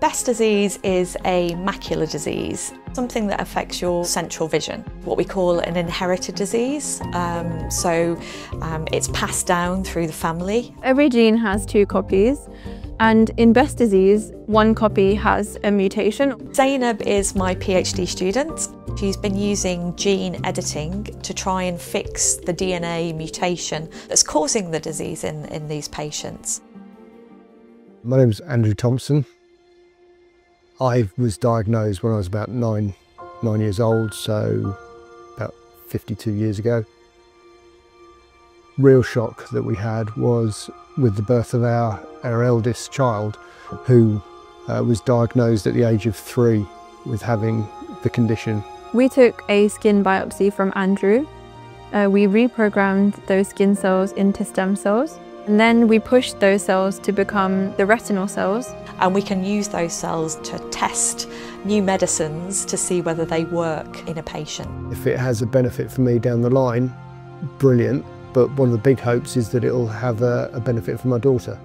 Best disease is a macular disease, something that affects your central vision, what we call an inherited disease. Um, so um, it's passed down through the family. Every gene has two copies. And in Best disease, one copy has a mutation. Zainab is my PhD student. She's been using gene editing to try and fix the DNA mutation that's causing the disease in, in these patients. My name is Andrew Thompson. I was diagnosed when I was about nine, nine years old, so about 52 years ago. Real shock that we had was with the birth of our, our eldest child, who uh, was diagnosed at the age of three with having the condition. We took a skin biopsy from Andrew. Uh, we reprogrammed those skin cells into stem cells. And then we push those cells to become the retinal cells. And we can use those cells to test new medicines to see whether they work in a patient. If it has a benefit for me down the line, brilliant. But one of the big hopes is that it'll have a, a benefit for my daughter.